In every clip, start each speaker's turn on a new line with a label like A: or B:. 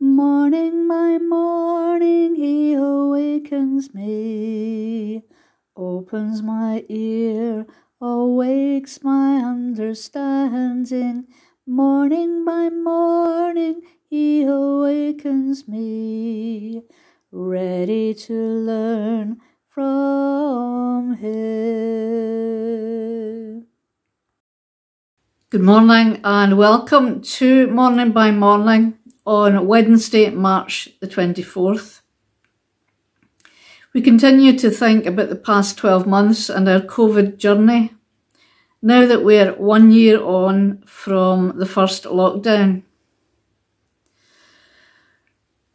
A: Morning by morning he awakens me, opens my ear, awakes my understanding. Morning by morning he awakens me, ready to learn from him. Good morning and welcome to Morning by Morning on Wednesday, March the 24th. We continue to think about the past 12 months and our COVID journey now that we're one year on from the first lockdown.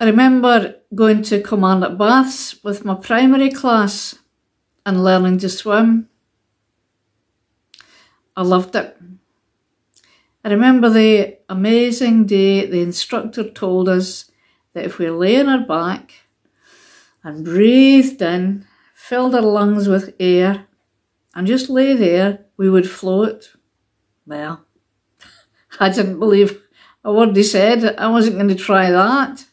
A: I remember going to Kilmarnock Baths with my primary class and learning to swim. I loved it. I remember the amazing day the instructor told us that if we lay on our back and breathed in, filled our lungs with air, and just lay there, we would float. Well, I didn't believe a word he said. I wasn't going to try that.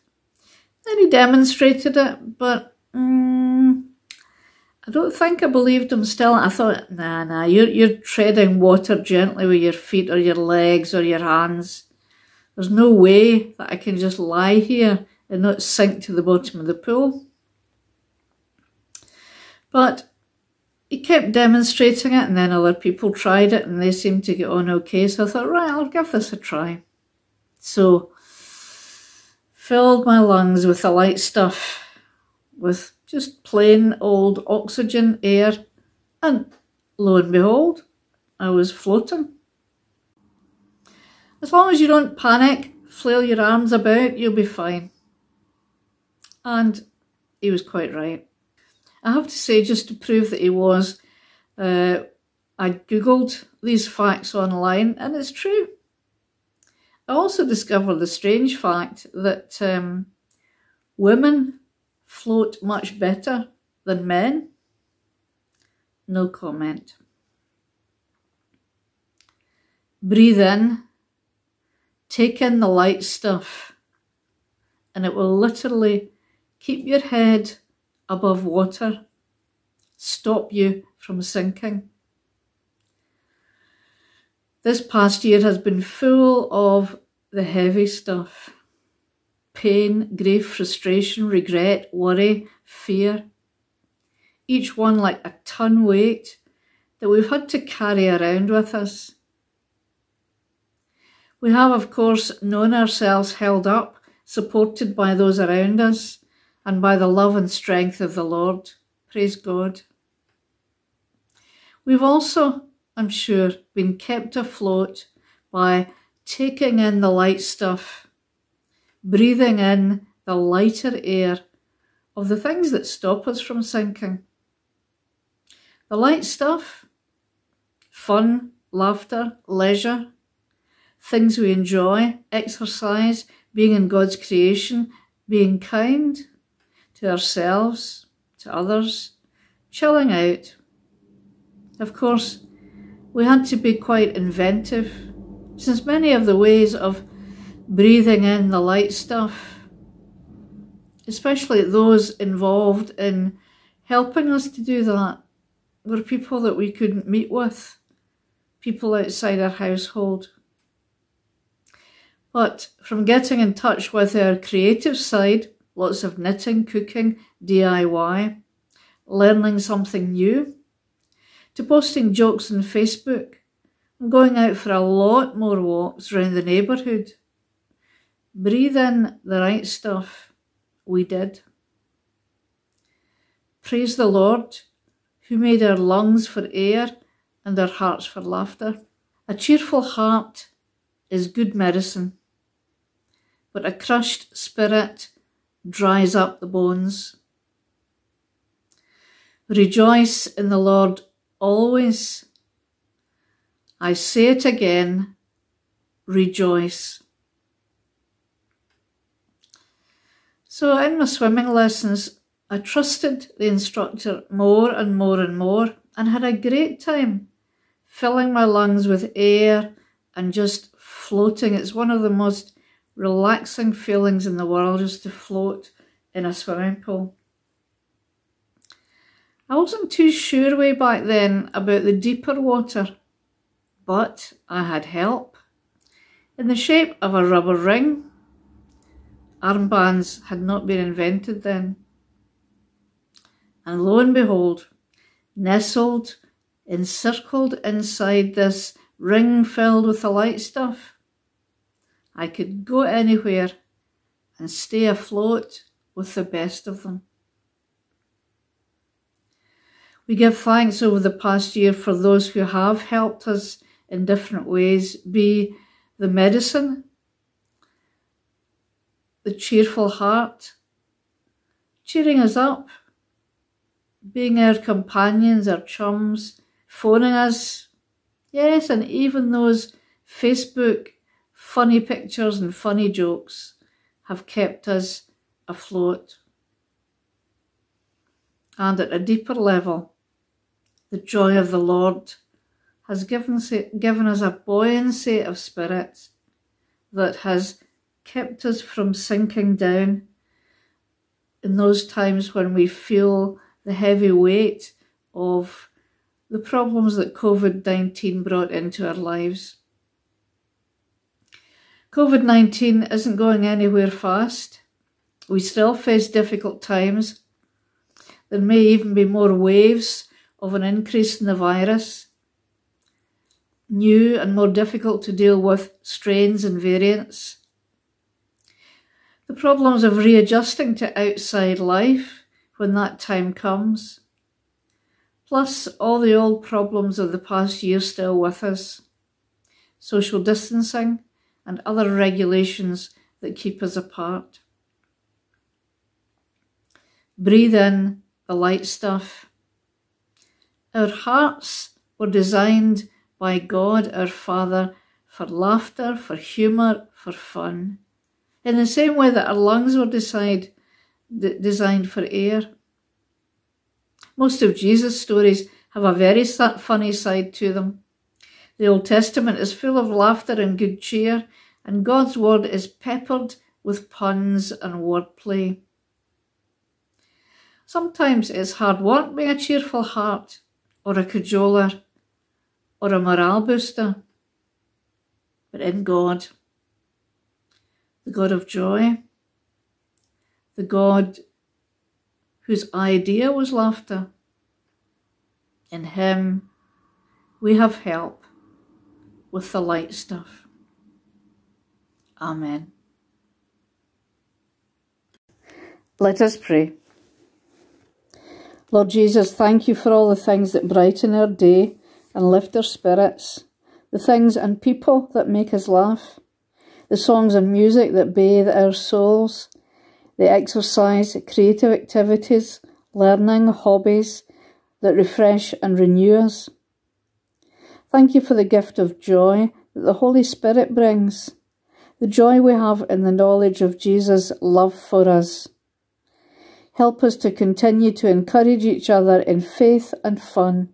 A: Then he demonstrated it, but um, I don't think I believed him still. I thought, nah, nah, you're, you're treading water gently with your feet or your legs or your hands. There's no way that I can just lie here and not sink to the bottom of the pool. But he kept demonstrating it and then other people tried it and they seemed to get on okay. So I thought, right, I'll give this a try. So filled my lungs with the light stuff, with just plain old oxygen air, and lo and behold, I was floating. As long as you don't panic, flail your arms about, you'll be fine. And he was quite right. I have to say, just to prove that he was, uh, I googled these facts online and it's true. I also discovered the strange fact that um, women float much better than men. No comment. Breathe in, take in the light stuff, and it will literally keep your head above water, stop you from sinking. This past year has been full of the heavy stuff pain, grief, frustration, regret, worry, fear. Each one like a ton weight that we've had to carry around with us. We have, of course, known ourselves held up, supported by those around us, and by the love and strength of the Lord. Praise God. We've also I'm sure, been kept afloat by taking in the light stuff, breathing in the lighter air of the things that stop us from sinking. The light stuff, fun, laughter, leisure, things we enjoy, exercise, being in God's creation, being kind to ourselves, to others, chilling out. Of course, we had to be quite inventive, since many of the ways of breathing in the light stuff, especially those involved in helping us to do that, were people that we couldn't meet with, people outside our household. But from getting in touch with our creative side, lots of knitting, cooking, DIY, learning something new, to posting jokes on Facebook and going out for a lot more walks around the neighbourhood. Breathe in the right stuff. We did. Praise the Lord, who made our lungs for air and our hearts for laughter. A cheerful heart is good medicine, but a crushed spirit dries up the bones. Rejoice in the Lord always. I say it again, rejoice. So in my swimming lessons, I trusted the instructor more and more and more and had a great time filling my lungs with air and just floating. It's one of the most relaxing feelings in the world just to float in a swimming pool. I wasn't too sure way back then about the deeper water, but I had help in the shape of a rubber ring. Armbands had not been invented then. And lo and behold, nestled, encircled inside this ring filled with the light stuff, I could go anywhere and stay afloat with the best of them. We give thanks over the past year for those who have helped us in different ways, be the medicine, the cheerful heart, cheering us up, being our companions, our chums, phoning us, yes, and even those Facebook funny pictures and funny jokes have kept us afloat. And at a deeper level, the joy of the Lord has given, given us a buoyancy of spirit that has kept us from sinking down in those times when we feel the heavy weight of the problems that COVID 19 brought into our lives. COVID 19 isn't going anywhere fast. We still face difficult times. There may even be more waves of an increase in the virus. New and more difficult to deal with strains and variants. The problems of readjusting to outside life when that time comes. Plus, all the old problems of the past year still with us. Social distancing, and other regulations that keep us apart. Breathe in the light stuff. Our hearts were designed by God our Father for laughter, for humour, for fun. In the same way that our lungs were decide, designed for air. Most of Jesus' stories have a very funny side to them. The Old Testament is full of laughter and good cheer, and God's word is peppered with puns and wordplay. Sometimes it's hard work being a cheerful heart, or a cajoler, or a morale booster. But in God, the God of joy, the God whose idea was laughter, in Him we have help with the light stuff. Amen. Let us pray. Lord Jesus, thank you for all the things that brighten our day and lift our spirits, the things and people that make us laugh, the songs and music that bathe our souls, the exercise, creative activities, learning, hobbies that refresh and renew us. Thank you for the gift of joy that the Holy Spirit brings, the joy we have in the knowledge of Jesus' love for us. Help us to continue to encourage each other in faith and fun.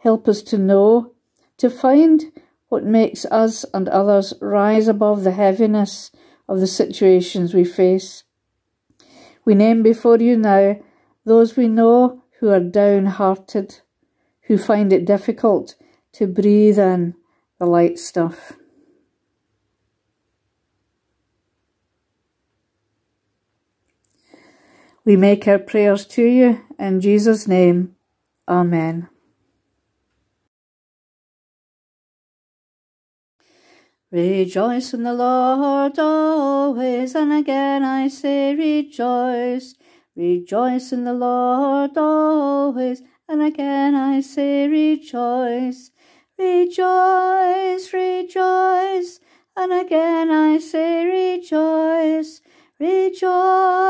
A: Help us to know, to find what makes us and others rise above the heaviness of the situations we face. We name before you now those we know who are downhearted, who find it difficult to breathe in the light stuff. We make our prayers to you in Jesus' name. Amen. Rejoice in the Lord always, and again I say rejoice. Rejoice in the Lord always, and again I say rejoice. Rejoice, rejoice, and again I say rejoice. Rejoice,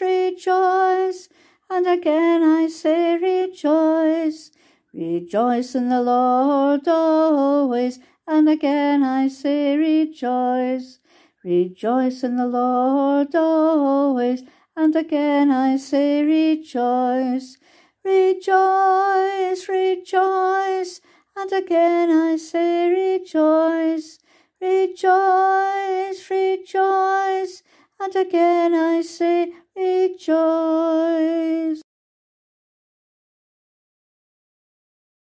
A: rejoice, and again I say rejoice. Rejoice in the Lord always, and again I say rejoice. Rejoice in the Lord always, and again I say rejoice. Rejoice, rejoice, and again I say rejoice. Rejoice, rejoice, and again I say rejoice.